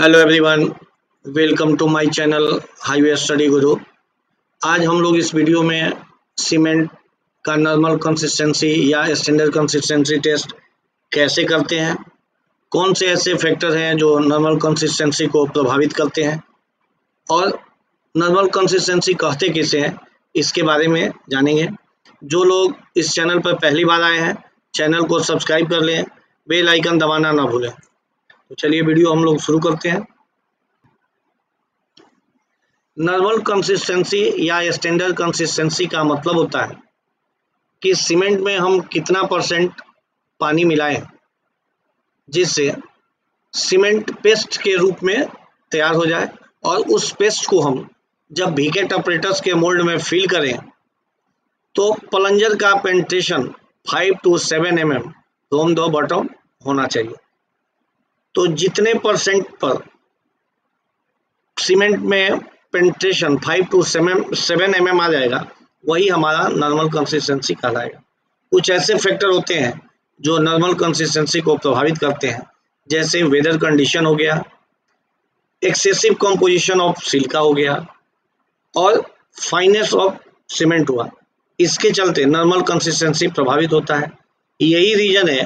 Hello everyone welcome to my channel highway study Guru आज हम लोग इस वीडियो में सीमेंट का नॉर्मल कंसिस्टेंसी या स्टैंडर्ड कंसिस्टेंसी टेस्ट कैसे करते हैं? कौन से ऐसे फैक्टर हैं जो नॉर्मल कंसिस्टेंसी को प्रभावित करते हैं? और नॉर्मल कंसिस्टेंसी कहते किसे हैं? इसके बारे में जानेंगे। जो लोग इस चैनल पर पहली बार आए हैं चैनल को सब्सक्राइब कर लें बेल आइकन दबाना ना भूलें। तो चलिए वीडियो हम लोग शुरू करते हैं। नॉर्मल कंसिस्टेंसी या स्टैंडर्ड कंसिस्टेंसी का मतलब होता है कि सीमेंट में हम कितना परसेंट पानी मिलाएँ, जिससे सीमेंट पेस्ट के रूप में तैयार हो जाए और उस पेस्ट को हम जब भीके ऑपरेटर्स के मोल्ड में फिल करें तो प्लंजर का penetration 5 to 7 M M the bottom होना चाहिए। तो जितने परसेंट पर सीमेंट में penetration five to seven seven M आ जाएगा, वही हमारा नॉर्मल कंसिस्टेंसी कहलाएगा। कुछ ऐसे फैक्टर होते हैं जो नॉर्मल कंसिस्टेंसी को प्रभावित करते हैं, जैसे वेदर कंडीशन हो गया एक्सेसिव कंपोजिशन ऑफ़ सिल्का हो गया, और फाइनेस ऑफ़ सीमेंट हुआ। इसके चलते नॉर्मल कंसिस्टेंसी प्रभावित होता है। यही रीजन है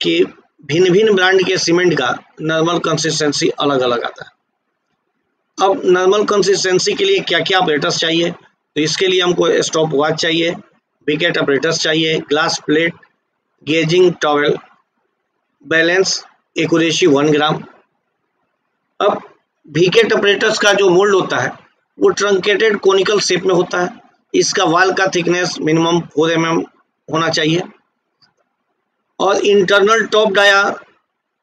कि भिन्न भिन्न ब्रांड के सीमेंट का नॉर्मल कंसिस्टेंसी अलग अलग आता है। अब नॉर्मल कंसिस्टेंसी के लिए क्या क्या ऑपरेटर्स चाहिए? तो इसके लिए हमको स्टॉप वॉच चाहिए विकेट ऑपरेटर्स चाहिए glass plate gauging towel balance accuracy one gram अब विकेट ऑपरेटर्स का जो मोल्ड होता है, वो ट्रंकेटेड कोनिकल शेप में होता है। इसका वाल का थिकनेस मिनिमम फोर एम होना चाहिए। और इंटरनल टॉप डाया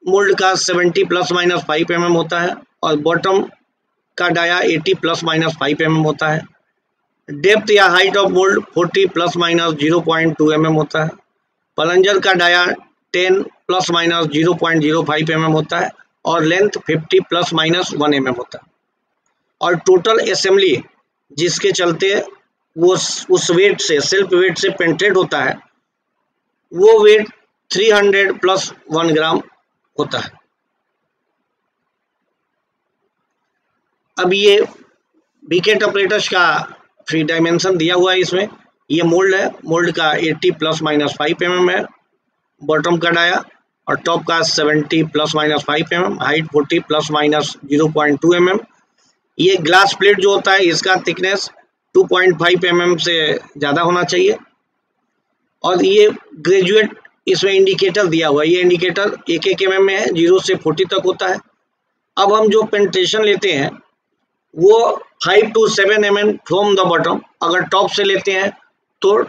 मोल्ड का 70 प्लस माइनस फाइव एम होता है और बॉटम का dia 80 plus minus five M होता है। डेप्थ या height of mould 40 plus minus 0.2 M होता है। पलंजर का डाया 10 प्लस माइनस 0.05 एम होता है और लेंथ 50 प्लस माइनस 1 एम होता है। और टोटल असेंबली जिसके चलते वो उस वेट से सेल्फ वेट से पेंट्रेट होता है, वो वेट 300 प्लस वन ग्राम होता है। अब ये बीकेट ऑपरेटर्स का फ्री डायमेंशन दिया हुआ है इसमें। ये मोल्ड है। मोल्ड का 80 प्लस माइनस फाइव एम है। बॉटम का डाया और टॉप का 70 plus minus five M height 40 plus minus 0.2 M ये ग्लास प्लेट जो होता है, इसका थिकनेस 2.5 एम से ज़्यादा होना चाहिए। और ये ग्रेजुएट इसमें इंडिकेटर दिया हुआ है। ये इंडिकेटर एक एक एम में है ज़ीरो से फोर्टी तक होता है। अब हम जो पेंट्रेशन लेते हैं, वो five to seven M M from the bottom अगर टॉप से लेते हैं तो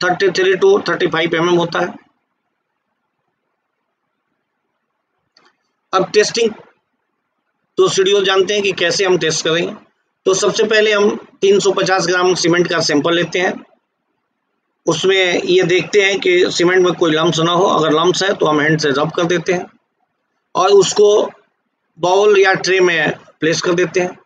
thirty three to thirty five M होता है। अब टेस्टिंग तो सीडियो जानते हैं कि कैसे हम टेस्ट करेंगे। तो सबसे पहले हम 350 ग्राम सीमेंट का सैंपल लेते हैं। उसमें ये देखते हैं कि सीमेंट में कोई लम्स ना हो। अगर लम्स है तो हम हैंड से रब कर देते हैं और उसको बाउल या ट्रे में प्लेस कर देते हैं।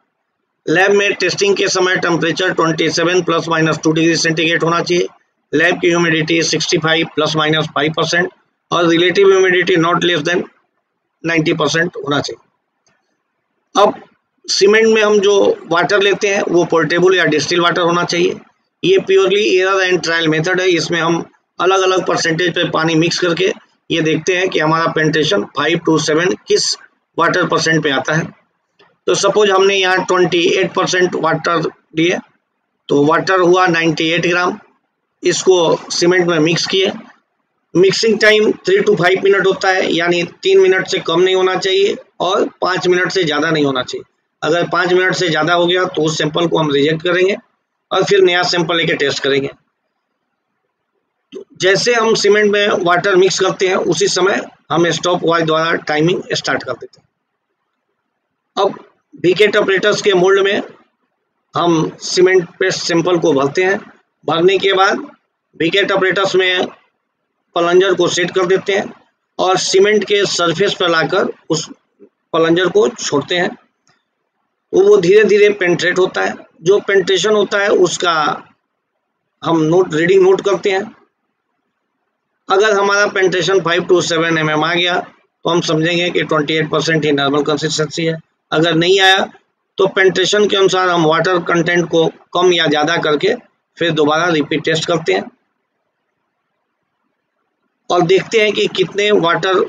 लैब में टेस्टिंग के समय temperature 27 plus minus two degree centigrade होना चाहिए। लैब की humidity 65 plus minus five percent और relative humidity not less than 90 percent होना चाहिए। अब सीमेंट में हम जो वाटर लेते हैं, वो पोर्टेबल या डिस्टिल वाटर होना चाहिए। ये purely error and trial method है। इसमें हम अलग अलग परसेंटेज पे पानी मिक्स करके ये देखते हैं कि हमारा पेंटेशन फाइव टू सेवन किस वाटर परसेंट पे आता है। तो सपोज़ हमने यहाँ ट्वेंटी एट परसेंट वाटर दिए तो वाटर हुआ नाइन्टी एट ग्राम इसको सीमेंट में मिक्स किए। Mixing time three to five minute होता है, यानी तीन मिनट से कम नहीं होना चाहिए और पाँच मिनट से ज़्यादा नहीं होना चाहिए। अगर पाँच मिनट से ज़्यादा हो गया तो उस सैंपल को हम रिजेक्ट करेंगे। और फिर नया सैंपल लेके टेस्ट करेंगे। तो जैसे हम सीमेंट में वाटर मिक्स करते हैं, उसी समय हम स्टॉप वॉच द्वारा टाइमिंग स्टार्ट कर देते हैं। अब बीकेट ऑपरेटर्स के मोल्ड में हम सीमेंट पेस्ट सैंपल को भरते हैं। भरने के बाद बीकेट ऑपरेटर्स में पलंजर को सेट कर देते हैं और सीमेंट के सरफेस पर लाकर उस पलंजर को छोड़ते हैं। वो धीरे धीरे पेंट्रेट होता है। जो पेंट्रेशन होता है, उसका हम नोट रीडिंग नोट करते हैं। अगर हमारा penetration five to seven M आ गया तो हम समझेंगे कि ट्वेंटी एट परसेंट ही नॉर्मल कंसिस्टेंसी है। अगर नहीं आया तो पेंट्रेशन के अनुसार हम वाटर कंटेंट को कम या ज़्यादा करके फिर दोबारा रिपीट टेस्ट करते हैं। और देखते हैं कि कितने वाटर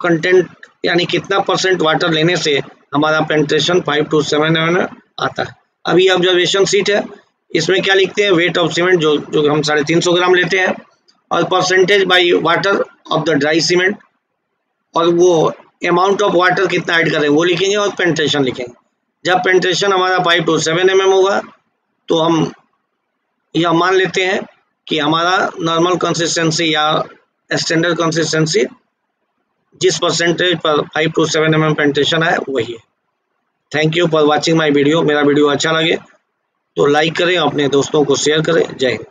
कंटेंट यानी कितना परसेंट वाटर लेने से हमारा penetration five to seven M आता है। अभी ऑब्जर्वेशन सीट है। इसमें क्या लिखते हैं? वेट ऑफ़ सीमेंट जो जो हम साढ़े तीन सौ ग्राम लेते हैं। और percentage by water of the dry cement और वो अमाउंट ऑफ़ वाटर कितना ऐड करें, वो लिखेंगे और पेंट्रेशन लिखेंगे। जब पेंट्रेशन हमारा फाइव टू सेवन एम होगा तो हम यह मान लेते हैं कि हमारा नॉर्मल कंसिस्टेंसी या स्टैंडर्ड कंसिस्टेंसी जिस परसेंटेज पर five to seven M M penetration आए वही है। Thank you for watching my video मेरा वीडियो अच्छा लगे तो लाइक करें, अपने दोस्तों को शेयर करें। जय हिंद।